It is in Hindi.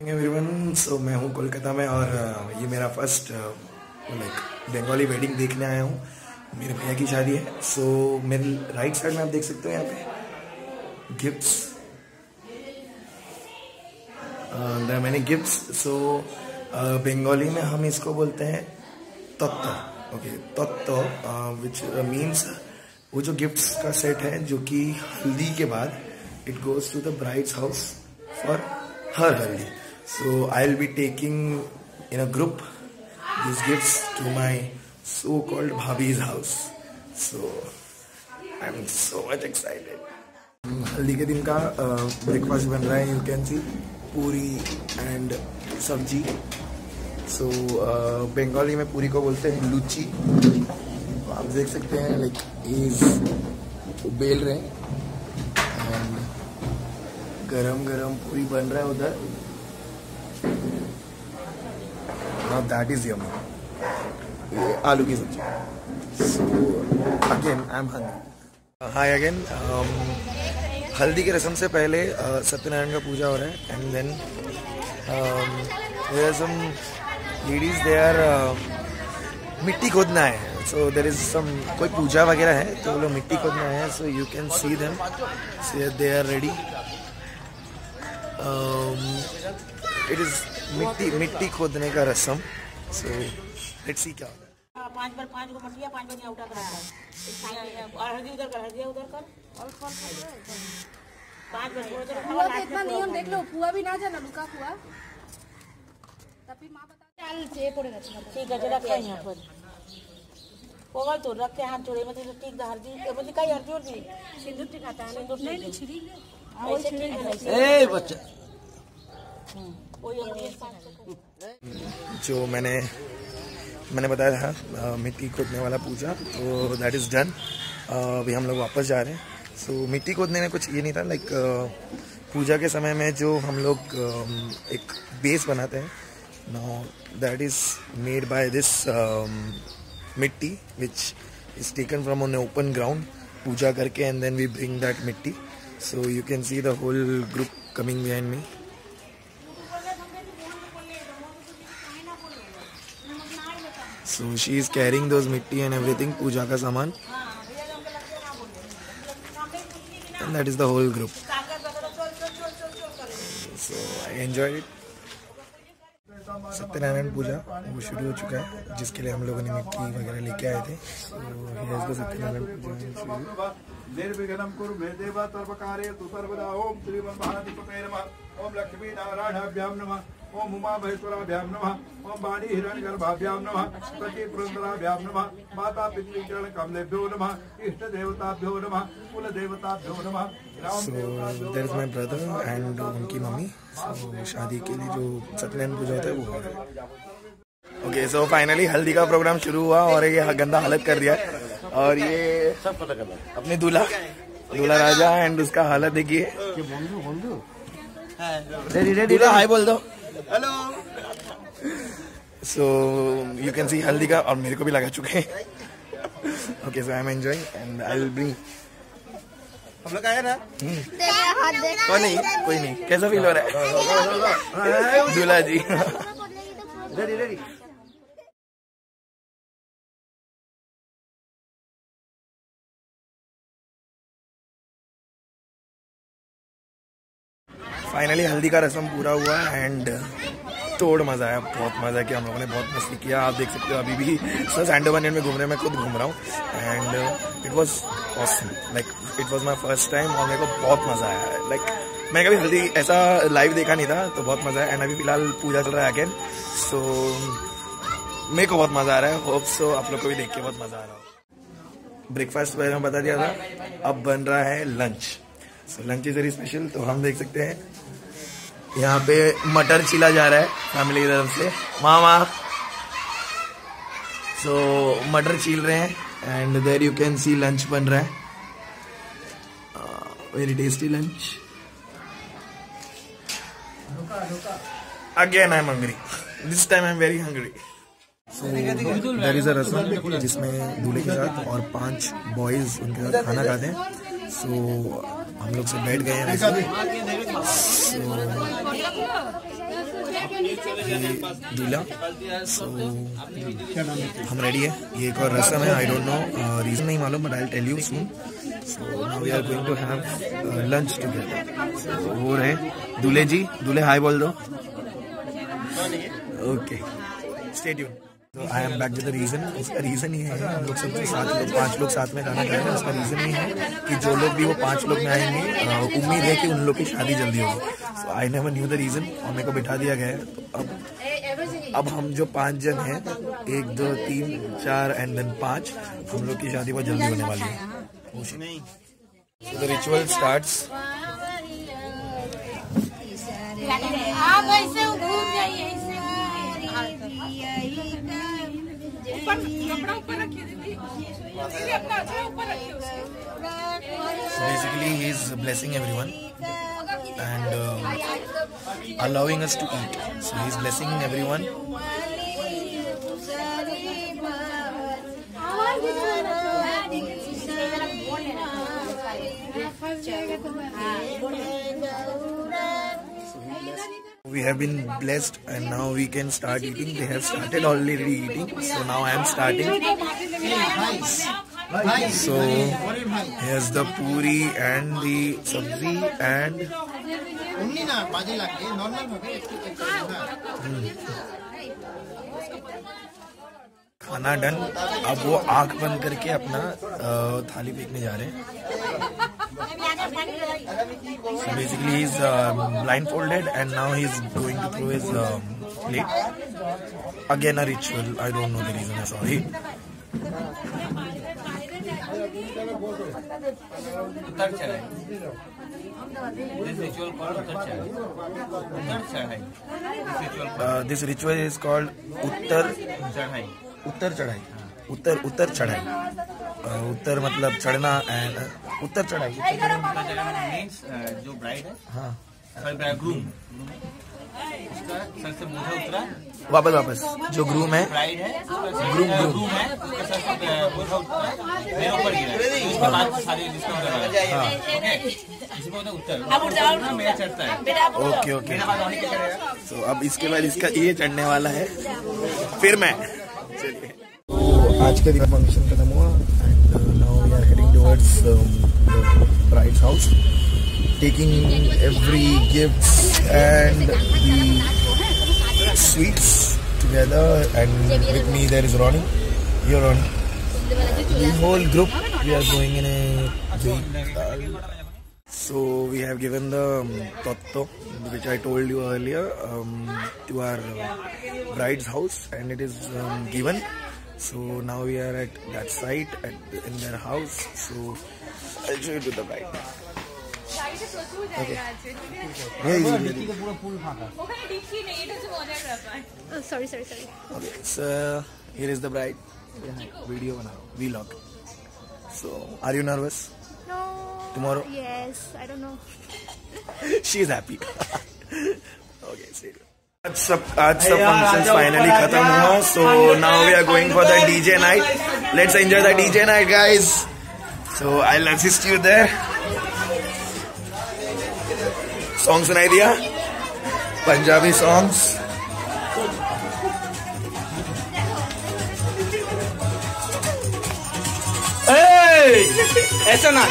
एवरीवन सो मैं हूँ कोलकाता में और uh, ये मेरा फ़र्स्ट लाइक बंगाली वेडिंग देखने आया हूँ। मेरे भैया की शादी है। सो so, मेरे राइट साइड में आप देख सकते हो यहाँ पे गिफ्ट्स मैंने गिफ्ट्स सो बंगाली में हम इसको बोलते हैं तत्व ओके तत्व विच मीन्स वो जो गिफ्ट्स का सेट है जो कि हल्दी के बाद it goes to the bride's house for her haldi. So, I'll be taking in a group these gifts to my so-called Bhabhi's house. So, I'm so much excited. हल्दी के दिन का ब्रेकफास्ट बन रहा है यू कैन सी पूरी एंड सब्ज़ी सो बंगाली में पूरी को बोलते हैं लुची तो आप देख सकते हैं लाइक इज़ बेल रहे एंड गरम गरम पूरी बन रहा है उधर now that is yummy आलू की सब्ज़ी। So again I'm hungry. Hi again um, हल्दी की रस्म से पहले uh, सत्यनारायण का पूजा हो रहा है and then there some ladies they are मिट्टी खोदना है। सो देर इज़ सम कोई पूजा वगैरह है तो वो लोग मिट्टी खोदना है so you can see them they are ready it is मिट्टी मिट्टी खोदने का रस्म। सो लेट्स सी क्या। होता है पाँच बार पाँच को मटिया पाँच बार उठा कर और हल्दी उधर कर हल्दी उधर कर। और फल पाँच बार हुआ तो इतना नहीं देख लो हुआ भी ना जाना लुका हुआ तभी माँ बता चाल से पड़े ठीक है जरा क्या यहाँ पर। पोगल तो रख के हाथ जोड़े मतलब ठीक दा ए बोली काई हल्दी होती सिंदूर टिकाता है सिंदूर नहीं छिड़ी ऐसे ठीक है ए बच्चा। जो मैंने मैंने बताया था मिट्टी खोदने वाला पूजा तो दैट इज़ डन अभी हम लोग वापस जा रहे हैं। सो so, मिट्टी खोदने में कुछ ये नहीं था लाइक पूजा के समय में जो हम लोग एक बेस बनाते हैं no that is made by this mitti which is taken from on open ground puja करके and then we bring that mitti. So you can see the whole group coming behind me So she is carrying those mitti and everything, puja ka saman. And that is the whole group. So I enjoyed it. Satyanarayan puja वो शुरू हो चुका है जिसके लिए हम लोगों ने मिट्टी वगैरह लेके आए थे सो सत्यनारायण पूजा तु ओम लक्ष्मी नमः ओम उमा महेश्वराभ्याम नमः। ओम वाणी हिरण्यगर्भाभ्याम नमः। प्रति पुरंदराभ्याम नमः। माता पितृचरण कमलेभ्यो नमः। इष्ट देवताभ्यो नमः कुल देवताभ्यो नमह So there is my brother and उनकी मम्मी। So शादी के लिए जो सत्यनारायण पूजा होता है वो हो। रहा है ओके सो फाइनली हल्दी का प्रोग्राम शुरू हुआ और ये गंदा हालत कर दिया और ये सब पता कर अपने दूल्हा दूल्हा राजा एंड उसका हालत देखिए। रेडी रेडी हाय बोल दो। Hello so you can see haldi का और मेरे को भी लगा चुके हैं। Okay so I am enjoying and I will bring हम लोग आए ना? कोई नहीं कोई नहीं। कैसा फील हो रहा है? दूल्हा जी। फाइनली हल्दी का रस्म पूरा हुआ एंड तोड़ मज़ा आया बहुत मज़ा किया हम लोगों ने बहुत मस्ती किया। आप देख सकते हो अभी भी सर सैंडोबनियन में घूम रहे मैं खुद घूम रहा हूँ। And it was awesome like it was my first time और मेरे को बहुत मज़ा आया। लाइक like, मैं कभी हल्दी ऐसा लाइव देखा नहीं था तो बहुत मज़ा आया। एंड अभी फ़िलहाल पूजा चल रहा है अगेन सो मेरे को बहुत मज़ा आ रहा है। होप सो आप लोग को भी देख के बहुत मज़ा आ रहा हो ब्रेकफास्ट पहले मैं बता दिया था। अब बन रहा है lunch so lunch is very special तो हम देख सकते हैं। यहाँ पे मटर छिला जा रहा है फैमिली की तरफ़ से। मामा सो so, मटर छील रहे हैं and there you can see lunch बन रहा है। Very tasty lunch again I am hungry this time I am very hungry there is a rasm जिसमें दूल्हे के साथ और पाँच बॉयज़ उनके साथ खाना खाते हैं। सो so, हम लोग से बैठ गए दूल्हा। सो हम रेडी है। ये एक और रस्म है आई डोंट नो रीजन नहीं मालूम but I tell you soon so now we are going to have lunch together वो रहे दूल्हे जी। दूल्हे हाय बोल दो। ओके स्टे ट्यून तो I am back to the reason उसका रीजन ये है हम लोग सब सात लोग पाँच लोग साथ में खाना खा हैं। उसका रीजन ये है कि जो लोग भी वो पाँच लोग में आएँगे उम्मीद है कि उन लोग की शादी जल्दी होगी। So I never knew the reason और मेरे को बिठा दिया गया है। तो अब अब हम जो पाँच जन हैं एक दो तीन चार एंड देन पाँच हम लोग की शादी बहुत जल्दी होने वाली है। द रिचुअल स्टार्ट्स आप ऐसे घूम जाइए। So basically, he's blessing everyone and uh, allowing us to eat. So he's blessing everyone. we have been blessed and now we can start eating they have started already eating so now i am starting so here's the puri and the sabzi and unni na paaje lagge normal bhabe खाना डन अब वो आँख बंद करके अपना थाली फेंकने जा रहे हैं So basically he's uh, blindfolded and now he's going to throw his um, plate. Again a ritual. I don't know the reason. Sorry. उत्तर चढ़ाई दिस रिचुअल कॉल्ड उत्तर चढ़ाई उत्तर चढ़ाई this ritual Uh, is called Uttar चढ़ाई उत्तर चढ़ाई उत्तर उत्तर चढ़ाई Uh, उत्तर मतलब चढ़ना एंड उत्तर चढ़ाई। मीन्स जो ब्राइड है हाँ। ग्रूम उसका सर से मोटा उतरा। वापस वापस। जो ग्रूम है। ब्राइड है Groom, groom. ग्रूम है उसका सर से मोटा उतरा। मेरे ऊपर गिरा। है। बाद सारी जिसका मतलब ओके हैं। उत्तर। मेरा चढ़ता है। ओके तो अब इसके बाद इसका ये चढ़ने वाला है। फिर मैं। चलिए तो आज का दिन फ़ंक्शन खत्म हुआ। towards um, the bride's house, taking every gifts and the sweets together. And with me there is Ronnie. You're on. The whole group we are going in a so we have given the um, which I told you earlier, um, to our um, bride's house, and it is um, given so now we are at that site at in their house. So i'll show you to the right. Okay. Oh, sorry sorry sorry. Okay so here is the bride. Video vlog. So are you nervous? No. Tomorrow? Yes i don't know. She's happy. Okay see you. आज सब आज सब फ़ंक्शंस फाइनली खत्म हुआ so now we are going for the DJ night let's enjoy the DJ night guys so I will assist you there song सुनाई दिया? पंजाबी सॉन्ग्स ऐसा ना।